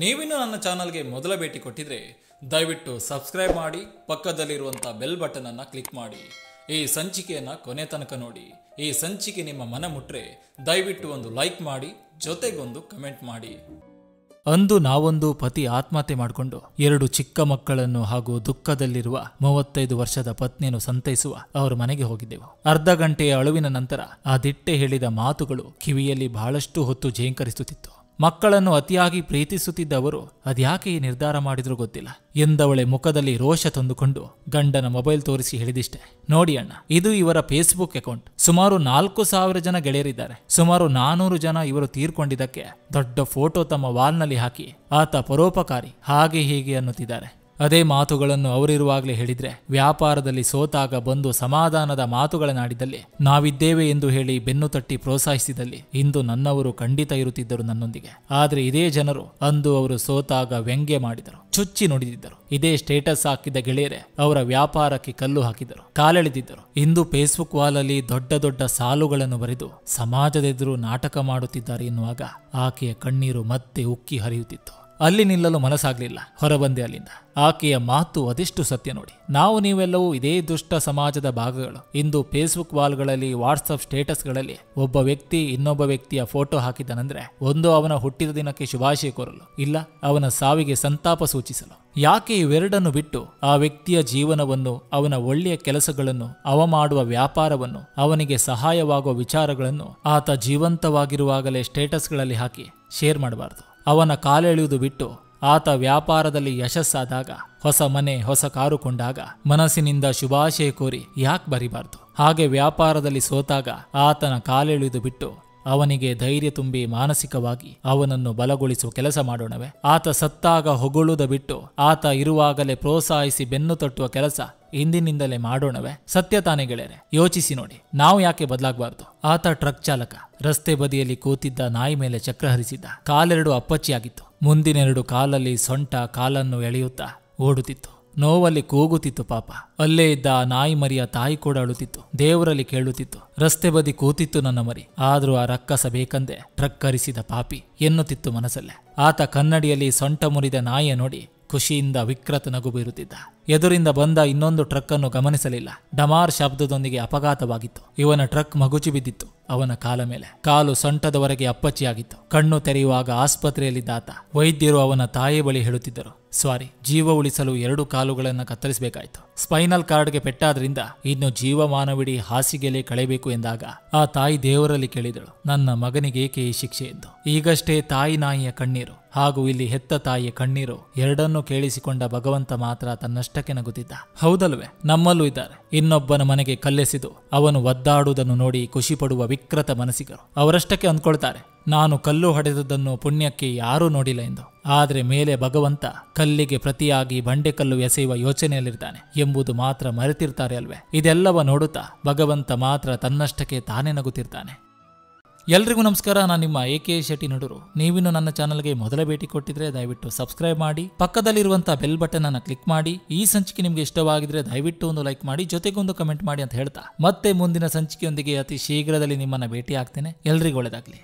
ನೀವಿನ್ನೂ ನನ್ನ ಚಾನಲ್ಗೆ ಮೊದಲ ಭೇಟಿ ಕೊಟ್ಟಿದ್ರೆ ದಯವಿಟ್ಟು ಸಬ್ಸ್ಕ್ರೈಬ್ ಮಾಡಿ ಪಕ್ಕದಲ್ಲಿರುವಂಥ ಬೆಲ್ ಬಟನ್ ಅನ್ನು ಕ್ಲಿಕ್ ಮಾಡಿ. ಈ ಸಂಚಿಕೆಯನ್ನು ಕೊನೆ ತನಕ ನೋಡಿ. ಈ ಸಂಚಿಕೆ ನಿಮ್ಮ ಮನ ಮುಟ್ರೆ ದಯವಿಟ್ಟು ಒಂದು ಲೈಕ್ ಮಾಡಿ, ಜೊತೆಗೊಂದು ಕಮೆಂಟ್ ಮಾಡಿ. ಅಂದು ನಾವೊಂದು ಪತಿ ಆತ್ಮಹತ್ಯೆ ಮಾಡಿಕೊಂಡು ಎರಡು ಚಿಕ್ಕ ಮಕ್ಕಳನ್ನು ಹಾಗೂ ದುಃಖದಲ್ಲಿರುವ ಮೂವತ್ತೈದು ವರ್ಷದ ಪತ್ನಿಯನ್ನು ಸಂತೈಸುವ ಅವರ ಮನೆಗೆ ಹೋಗಿದ್ದೆವು. ಅರ್ಧ ಗಂಟೆಯ ಅಳುವಿನ ನಂತರ ಆ ದಿಟ್ಟೆ ಹೇಳಿದ ಮಾತುಗಳು ಕಿವಿಯಲ್ಲಿ ಬಹಳಷ್ಟು ಹೊತ್ತು ಜೇಂಕರಿಸುತ್ತಿತ್ತು. ಮಕ್ಕಳನ್ನು ಅತಿಯಾಗಿ ಪ್ರೀತಿಸುತ್ತಿದ್ದವರು ಅದ್ಯಾಕೆ ಈ ನಿರ್ಧಾರ ಮಾಡಿದ್ರೂ ಗೊತ್ತಿಲ್ಲ. ಎಂದವಳೆ ಮುಖದಲ್ಲಿ ರೋಷ ತಂದುಕೊಂಡು ಗಂಡನ ಮೊಬೈಲ್ ತೋರಿಸಿ ಹೇಳಿದಿಷ್ಟೆ. ನೋಡಿ ಅಣ್ಣ, ಇದು ಇವರ ಫೇಸ್ಬುಕ್ ಅಕೌಂಟ್. ಸುಮಾರು ನಾಲ್ಕು ಸಾವಿರ ಜನ ಗೆಳೆಯರಿದ್ದಾರೆ. ಸುಮಾರು ನಾನೂರು ಜನ ಇವರು ತೀರ್ಕೊಂಡಿದ್ದಕ್ಕೆ ದೊಡ್ಡ ಫೋಟೋ ತಮ್ಮ ವಾಲ್ನಲ್ಲಿ ಹಾಕಿ ಆತ ಪರೋಪಕಾರಿ ಹಾಗೆ ಹೀಗೆ ಅನ್ನುತ್ತಿದ್ದಾರೆ. ಅದೇ ಮಾತುಗಳನ್ನು ಅವರಿರುವಾಗಲೇ ಹೇಳಿದ್ರೆ ವ್ಯಾಪಾರದಲ್ಲಿ ಸೋತಾಗ ಬಂದು ಸಮಾಧಾನದ ಮಾತುಗಳನ್ನಾಡಿದಲ್ಲಿ ನಾವಿದ್ದೇವೆ ಎಂದು ಹೇಳಿ ಬೆನ್ನು ತಟ್ಟಿ ಪ್ರೋತ್ಸಾಹಿಸಿದಲ್ಲಿ ಇಂದು ನನ್ನವರು ಖಂಡಿತ ಇರುತ್ತಿದ್ದರು ನನ್ನೊಂದಿಗೆ. ಆದರೆ ಇದೇ ಜನರು ಅಂದು ಅವರು ಸೋತಾಗ ವ್ಯಂಗ್ಯ ಮಾಡಿದರು. ಚುಚ್ಚಿ ನುಡಿದಿದ್ದರು. ಇದೇ ಸ್ಟೇಟಸ್ ಹಾಕಿದ ಗೆಳೆಯರೆ ಅವರ ವ್ಯಾಪಾರಕ್ಕೆ ಕಲ್ಲು ಹಾಕಿದರು. ಕಾಲೆಳೆದಿದ್ದರು. ಇಂದು ಫೇಸ್ಬುಕ್ ವಾಲಲ್ಲಿ ದೊಡ್ಡ ದೊಡ್ಡ ಸಾಲುಗಳನ್ನು ಬರೆದು ಸಮಾಜದೆದುರು ನಾಟಕ ಮಾಡುತ್ತಿದ್ದಾರೆ ಎನ್ನುವಾಗ ಆಕೆಯ ಕಣ್ಣೀರು ಮತ್ತೆ ಉಕ್ಕಿ ಹರಿಯುತ್ತಿತ್ತು. ಅಲ್ಲಿ ನಿಲ್ಲಲು ಮನಸ್ಸಾಗಲಿಲ್ಲ. ಹೊರಬಂದೆ ಅಲ್ಲಿಂದ. ಆಕೆಯ ಮಾತು ಅದೆಷ್ಟು ಸತ್ಯ ನೋಡಿ. ನಾವು ನೀವೆಲ್ಲವೂ ಇದೇ ದುಷ್ಟ ಸಮಾಜದ ಭಾಗಗಳು. ಇಂದು ಫೇಸ್ಬುಕ್ ವಾಲ್ಗಳಲ್ಲಿ ವಾಟ್ಸಪ್ ಸ್ಟೇಟಸ್ಗಳಲ್ಲಿ ಒಬ್ಬ ವ್ಯಕ್ತಿ ಇನ್ನೊಬ್ಬ ವ್ಯಕ್ತಿಯ ಫೋಟೋ ಹಾಕಿದನಂದ್ರೆ ಒಂದು ಅವನ ಹುಟ್ಟಿದ ದಿನಕ್ಕೆ ಶುಭಾಶಯ ಕೋರಲು, ಇಲ್ಲ ಅವನ ಸಾವಿಗೆ ಸಂತಾಪ ಸೂಚಿಸಲು. ಯಾಕೆ ಇವೆರಡನ್ನು ಬಿಟ್ಟು ಆ ವ್ಯಕ್ತಿಯ ಜೀವನವನ್ನು, ಅವನ ಒಳ್ಳೆಯ ಕೆಲಸಗಳನ್ನು, ಅವ ಮಾಡುವ ವ್ಯಾಪಾರವನ್ನು, ಅವನಿಗೆ ಸಹಾಯವಾಗುವ ವಿಚಾರಗಳನ್ನು ಆತ ಜೀವಂತವಾಗಿರುವಾಗಲೇ ಸ್ಟೇಟಸ್ಗಳಲ್ಲಿ ಹಾಕಿ, ಶೇರ್ ಮಾಡಬಾರದು. ಅವನ ಕಾಲೆಳೆಯುವುದು ಬಿಟ್ಟು ಆತ ವ್ಯಾಪಾರದಲ್ಲಿ ಯಶಸ್ಸಾದಾಗ, ಹೊಸ ಮನೆ, ಹೊಸ ಕಾರು ಕೊಂಡಾಗ ಮನಸ್ಸಿನಿಂದ ಶುಭಾಶಯ ಕೋರಿ ಯಾಕೆ ಬರಿಬಾರ್ದು? ಹಾಗೆ ವ್ಯಾಪಾರದಲ್ಲಿ ಸೋತಾಗ ಆತನ ಕಾಲೆಳೆಯುವುದು ಬಿಟ್ಟು ಅವನಿಗೆ ಧೈರ್ಯ ತುಂಬಿ ಮಾನಸಿಕವಾಗಿ ಅವನನ್ನು ಬಲಗೊಳಿಸುವ ಕೆಲಸ ಮಾಡೋಣವೆ. ಆತ ಸತ್ತಾಗ ಹೊಗಳುವುದ ಬಿಟ್ಟು ಆತ ಇರುವಾಗಲೇ ಪ್ರೋತ್ಸಾಹಿಸಿ ಬೆನ್ನು ತಟ್ಟುವ ಕೆಲಸ ಇಂದಿನಿಂದಲೇ ಮಾಡೋಣವೇ? ಸತ್ಯ ತಾನೇ ಗೆಳೆಯರೆ, ಯೋಚಿಸಿ ನೋಡಿ. ನಾವು ಯಾಕೆ ಬದಲಾಗಬಾರ್ದು? ಆತ ಟ್ರಕ್ ಚಾಲಕ, ರಸ್ತೆ ಬದಿಯಲ್ಲಿ ಕೂತಿದ್ದ ನಾಯಿ ಮೇಲೆ ಚಕ್ರ ಹರಿಸಿದ್ದ. ಕಾಲೆರಡು ಅಪ್ಪಚ್ಚಿಯಾಗಿತ್ತು. ಮುಂದಿನೆರಡು ಕಾಲಲ್ಲಿ ಸೊಂಟ ಕಾಲನ್ನು ಎಳೆಯುತ್ತಾ ಓಡುತ್ತಿತ್ತು. ನೋವಲ್ಲಿ ಕೂಗುತ್ತಿತ್ತು ಪಾಪ. ಅಲ್ಲೇ ಇದ್ದ ಆ ನಾಯಿ ಮರಿಯ ತಾಯಿ ಕೂಡ ಅಳುತ್ತಿತ್ತು. ದೇವರಲ್ಲಿ ಕೇಳುತ್ತಿತ್ತು, ರಸ್ತೆ ಬದಿ ಕೂತಿತ್ತು ನನ್ನ ಮರಿ. ಆದ್ರೂ ಆ ರಕ್ಕಸ ಬೇಕಂದೆ ಟ್ರಕ್ ಹರಿಸಿದ ಪಾಪಿ ಎನ್ನುತ್ತಿತ್ತು ಮನಸ್ಸಲ್ಲೇ. ಆತ ಕನ್ನಡಿಯಲ್ಲಿ ಸೊಂಟ ಮುರಿದ ನಾಯಿಯ ನೋಡಿ ಖುಷಿಯಿಂದ ವಿಕೃತ ನಗು ಬೀರುತ್ತಿದ್ದ. ಎದುರಿಂದ ಬಂದ ಇನ್ನೊಂದು ಟ್ರಕ್ ಅನ್ನು ಗಮನಿಸಲಿಲ್ಲ. ಡಮಾರ್ ಶಬ್ದದೊಂದಿಗೆ ಅಪಘಾತವಾಗಿತ್ತು. ಇವನ ಟ್ರಕ್ ಮಗುಚಿ ಬಿದ್ದಿತ್ತು. ಅವನ ಕಾಲ ಮೇಲೆ ಕಾಲು ಸೊಂಟದವರೆಗೆ ಅಪ್ಪಚ್ಚಿಯಾಗಿತ್ತು. ಕಣ್ಣು ತೆರೆಯುವಾಗ ಆಸ್ಪತ್ರೆಯಲ್ಲಿದ್ದಾತ ವೈದ್ಯರು ಅವನ ತಾಯಿ ಬಳಿ ಹೇಳುತ್ತಿದ್ದರು ಸಾರಿ ಜೀವ ಉಳಿಸಲು ಎರಡು ಕಾಲುಗಳನ್ನು ಕತ್ತರಿಸಬೇಕಾಯಿತು. ಸ್ಪೈನಲ್ ಕಾರ್ಡ್ಗೆ ಪೆಟ್ಟಾದ್ರಿಂದ ಇನ್ನು ಜೀವಮಾನವಿಡೀ ಹಾಸಿಗೆಲೇ ಕಳೆಯಬೇಕು ಎಂದಾಗ ಆ ತಾಯಿ ದೇವರಲ್ಲಿ ಕೇಳಿದಳು, ನನ್ನ ಮಗನಿಗೇಕೆ ಈ ಶಿಕ್ಷೆ? ಎಂದು. ಈಗಷ್ಟೇ ತಾಯಿ ನಾಯಿಯ ಕಣ್ಣೀರು ಹಾಗೂ ಇಲ್ಲಿ ಹೆತ್ತ ತಾಯಿಯ ಕಣ್ಣೀರು ಎರಡನ್ನೂ ಕೇಳಿಸಿಕೊಂಡ ಭಗವಂತ ಮಾತ್ರ ತನ್ನಷ್ಟಕ್ಕೆ ನಗುತ್ತಿದ್ದ. ಹೌದಲ್ವೇ? ನಮ್ಮಲ್ಲೂ ಇದ್ದಾರೆ. ಇನ್ನೊಬ್ಬನ ಮನೆಗೆ ಕಲ್ಲೆಸೆದು ಅವನು ಒದ್ದಾಡುವುದನ್ನು ನೋಡಿ ಖುಷಿ ಪಡುವ ವಿಕೃತ ಮನಸ್ಸಿಗರು. ಅವರಷ್ಟಕ್ಕೆ ಅಂದ್ಕೊಳ್ತಾರೆ, ನಾನು ಕಲ್ಲು ಹೊಡೆದದ್ದನ್ನು ಪುಣ್ಯಕ್ಕೆ ಯಾರೂ ನೋಡಿಲ್ಲ ಎಂದು. ಆದರೆ ಮೇಲೆ ಭಗವಂತ ಕಲ್ಲಿಗೆ ಪ್ರತಿಯಾಗಿ ಬಂಡೆಕಲ್ಲು ಎಸೆಯುವ ಯೋಚನೆಯಲ್ಲಿರ್ತಾನೆ ಎಂಬುದು ಮಾತ್ರ ಮರೆತಿರ್ತಾರೆ ಅಲ್ವೇ? ಇದೆಲ್ಲವ ನೋಡುತ್ತಾ ಭಗವಂತ ಮಾತ್ರ ತನ್ನಷ್ಟಕ್ಕೆ ತಾನೇ ನಗುತ್ತಿರ್ತಾನೆ. ಎಲ್ರಿಗೂ ನಮಸ್ಕಾರ, ನಾನು ನಿಮ್ಮ ಎ ಕೆ ಶೆಟ್ಟಿ ನಡುರು. ನೀವಿನ್ನು ನನ್ನ ಚಾನಲ್ಗೆ ಮೊದಲ ಭೇಟಿ ಕೊಟ್ಟಿದ್ರೆ ದಯವಿಟ್ಟು ಸಬ್ಸ್ಕ್ರೈಬ್ ಮಾಡಿ ಪಕ್ಕದಲ್ಲಿರುವಂತಹ ಬೆಲ್ ಬಟನ್ ಅನ್ನು ಕ್ಲಿಕ್ ಮಾಡಿ, ಈ ಸಂಚಿಕೆ ನಿಮಗೆ ಇಷ್ಟವಾಗಿದ್ರೆ ದಯವಿಟ್ಟು ಒಂದು ಲೈಕ್ ಮಾಡಿ ಜೊತೆಗೊಂದು ಕಮೆಂಟ್ ಮಾಡಿ ಅಂತ ಹೇಳ್ತಾ. ಮತ್ತೆ ಮುಂದಿನ ಸಂಚಿಕೆಯೊಂದಿಗೆ ಅತಿ ಶೀಘ್ರದಲ್ಲಿ ನಿಮ್ಮನ್ನ ಭೇಟಿ ಆಗ್ತೇನೆ. ಎಲ್ರಿಗೂ ಒಳ್ಳೆದಾಗ್ಲಿ.